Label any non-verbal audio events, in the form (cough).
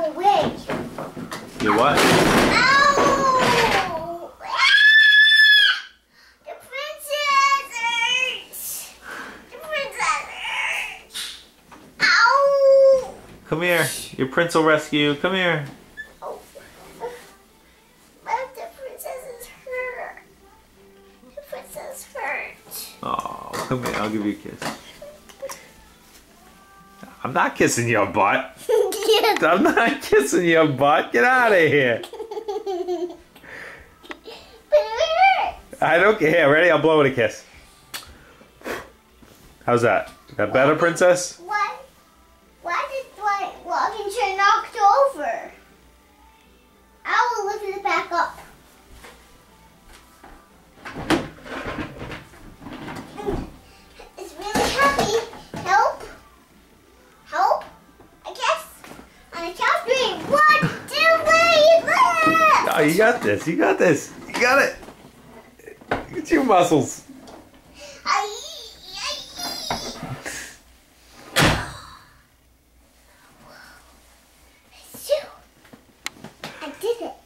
away. You what? Ow! The princess hurts. The princess hurts. Ow! Come here. Your prince will rescue you. Come here. Oh. But the princess is hurt. The princess hurt. Oh, come here. I'll give you a kiss. I'm not kissing your butt. (laughs) yeah. I'm not kissing your butt. Get out of here. I don't care. Ready? I'll blow it a kiss. How's that? That better, princess? you got this. You got this. You got it. Look at your muscles. I did it.